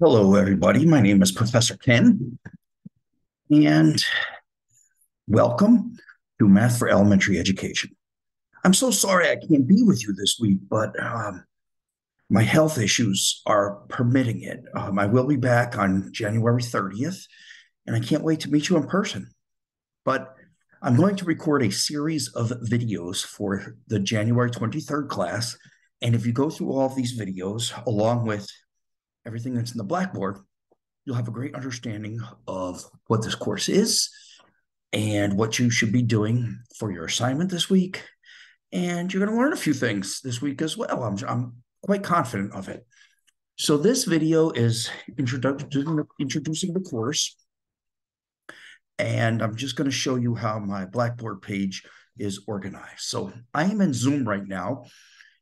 Hello, everybody. My name is Professor Ken, and welcome to Math for Elementary Education. I'm so sorry I can't be with you this week, but um, my health issues are permitting it. Um, I will be back on January 30th, and I can't wait to meet you in person. But I'm going to record a series of videos for the January 23rd class. And if you go through all of these videos, along with everything that's in the Blackboard, you'll have a great understanding of what this course is and what you should be doing for your assignment this week. And you're going to learn a few things this week as well. I'm, I'm quite confident of it. So this video is introducing, introducing the course. And I'm just going to show you how my Blackboard page is organized. So I am in Zoom right now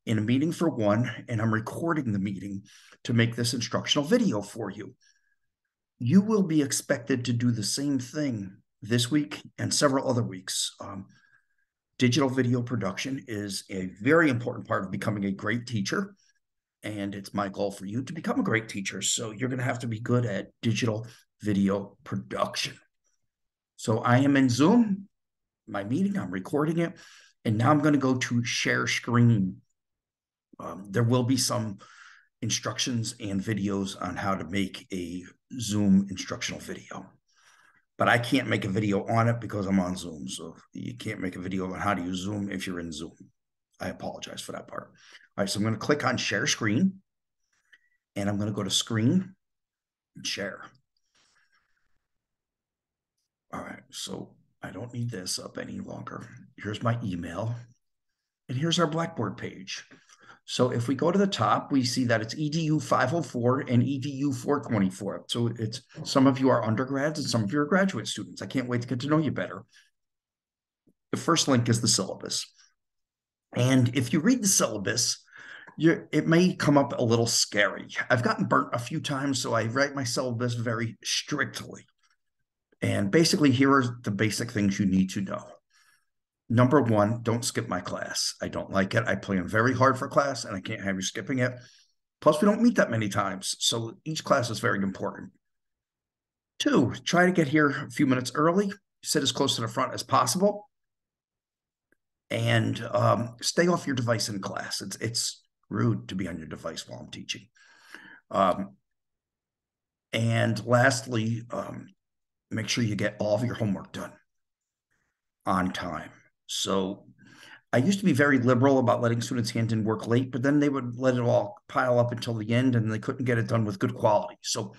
in a meeting for one, and I'm recording the meeting to make this instructional video for you. You will be expected to do the same thing this week and several other weeks. Um, digital video production is a very important part of becoming a great teacher. And it's my goal for you to become a great teacher. So you're going to have to be good at digital video production. So I am in Zoom, my meeting, I'm recording it. And now I'm going to go to share screen. Um, there will be some instructions and videos on how to make a Zoom instructional video. But I can't make a video on it because I'm on Zoom. So you can't make a video on how to use Zoom if you're in Zoom. I apologize for that part. All right, so I'm going to click on share screen and I'm going to go to screen and share. All right, so I don't need this up any longer. Here's my email and here's our Blackboard page. So if we go to the top, we see that it's EDU 504 and EDU 424. So it's some of you are undergrads and some of you are graduate students. I can't wait to get to know you better. The first link is the syllabus. And if you read the syllabus, it may come up a little scary. I've gotten burnt a few times, so I write my syllabus very strictly. And basically, here are the basic things you need to know number one, don't skip my class. I don't like it. I plan very hard for class and I can't have you skipping it. Plus, we don't meet that many times. So each class is very important. Two, try to get here a few minutes early, sit as close to the front as possible, and um, stay off your device in class. It's, it's rude to be on your device while I'm teaching. Um, and lastly, um, make sure you get all of your homework done on time. So I used to be very liberal about letting students hand in work late, but then they would let it all pile up until the end and they couldn't get it done with good quality. So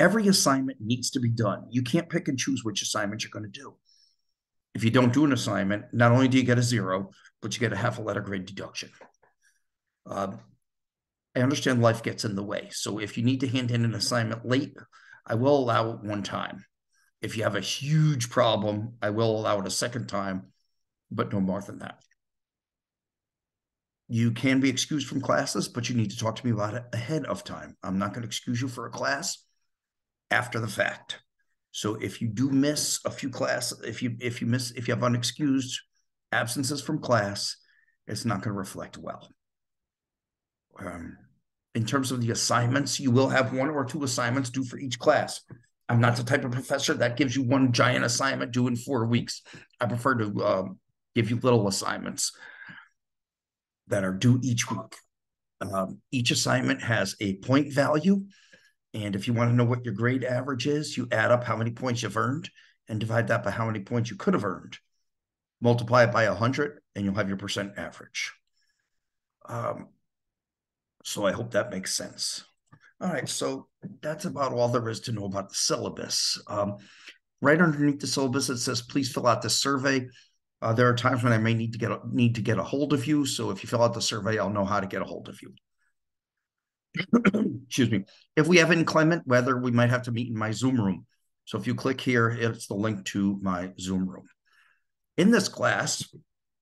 every assignment needs to be done. You can't pick and choose which assignment you're going to do. If you don't do an assignment, not only do you get a zero, but you get a half a letter grade deduction. Uh, I understand life gets in the way. So if you need to hand in an assignment late, I will allow it one time. If you have a huge problem, I will allow it a second time but no more than that. You can be excused from classes, but you need to talk to me about it ahead of time. I'm not going to excuse you for a class after the fact. So if you do miss a few classes, if you if you miss if you have unexcused absences from class, it's not going to reflect well. Um, in terms of the assignments, you will have one or two assignments due for each class. I'm not the type of professor that gives you one giant assignment due in four weeks. I prefer to um, give you little assignments that are due each week. Um, each assignment has a point value. And if you want to know what your grade average is, you add up how many points you've earned and divide that by how many points you could have earned. Multiply it by 100 and you'll have your percent average. Um, so I hope that makes sense. All right, so that's about all there is to know about the syllabus. Um, right underneath the syllabus, it says, please fill out the survey. Uh, there are times when I may need to get a, need to get a hold of you. So if you fill out the survey, I'll know how to get a hold of you. Excuse me. If we have inclement weather, we might have to meet in my Zoom room. So if you click here, it's the link to my Zoom room. In this class,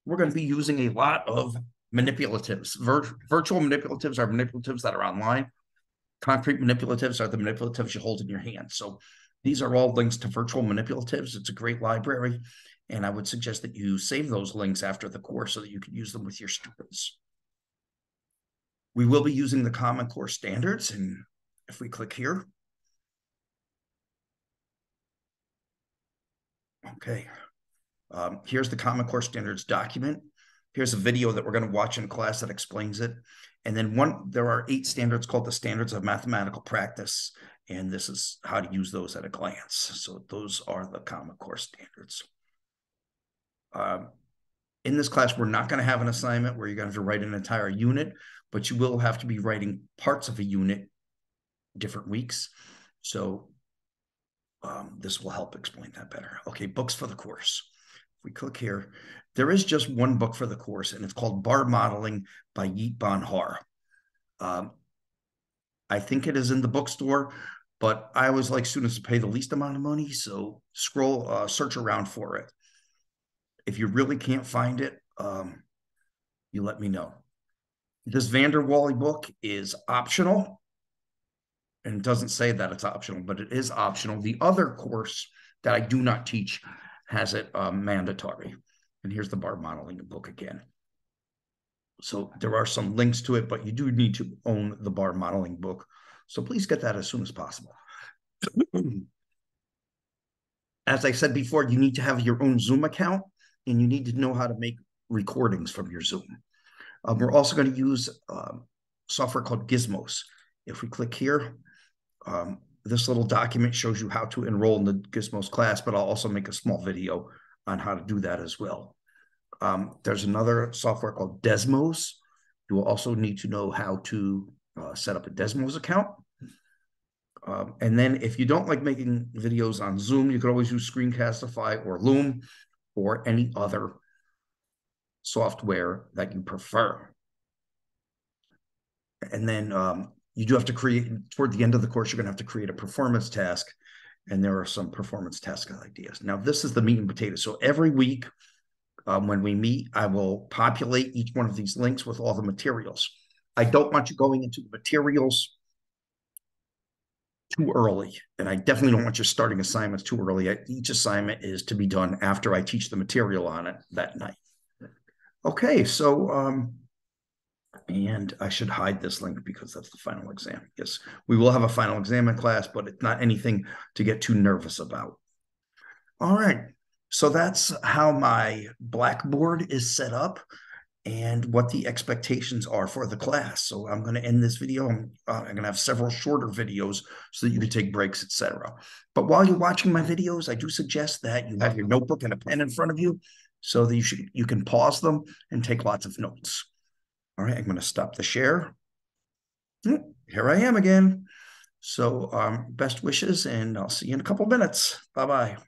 we're going to be using a lot of manipulatives. Vir virtual manipulatives are manipulatives that are online. Concrete manipulatives are the manipulatives you hold in your hand. So these are all links to virtual manipulatives. It's a great library. And I would suggest that you save those links after the course so that you can use them with your students. We will be using the Common Core standards. And if we click here, okay, um, here's the Common Core standards document. Here's a video that we're going to watch in class that explains it. And then one, there are eight standards called the Standards of Mathematical Practice. And this is how to use those at a glance. So those are the Common Core Standards. Um, in this class, we're not going to have an assignment where you're going to have to write an entire unit, but you will have to be writing parts of a unit different weeks. So um, this will help explain that better. Okay, books for the course. If we click here, there is just one book for the course, and it's called Bar Modeling by Yeap Ban Har. Um, I think it is in the bookstore, but I always like students to pay the least amount of money, so scroll, uh, search around for it. If you really can't find it, um, you let me know. This Van de Walle book is optional and it doesn't say that it's optional, but it is optional. The other course that I do not teach has it um, mandatory. And here's the bar modeling book again. So there are some links to it, but you do need to own the bar modeling book. So please get that as soon as possible. as I said before, you need to have your own Zoom account and you need to know how to make recordings from your Zoom. Um, we're also going to use um, software called Gizmos. If we click here, um, this little document shows you how to enroll in the Gizmos class, but I'll also make a small video on how to do that as well. Um, there's another software called Desmos. You will also need to know how to uh, set up a Desmos account. Um, and then if you don't like making videos on Zoom, you can always use Screencastify or Loom or any other software that you prefer. And then um, you do have to create toward the end of the course, you're going to have to create a performance task. And there are some performance task ideas. Now, this is the meat and potatoes. So every week um, when we meet, I will populate each one of these links with all the materials. I don't want you going into the materials too early. And I definitely don't want you starting assignments too early. Each assignment is to be done after I teach the material on it that night. Okay, so um, and I should hide this link because that's the final exam. Yes, we will have a final exam in class, but it's not anything to get too nervous about. All right, so that's how my Blackboard is set up and what the expectations are for the class. So I'm going to end this video. I'm, uh, I'm going to have several shorter videos so that you can take breaks, etc. But while you're watching my videos, I do suggest that you have your notebook and a pen in front of you so that you should you can pause them and take lots of notes. All right, I'm going to stop the share. Hmm, here I am again. So um, best wishes, and I'll see you in a couple minutes. Bye-bye.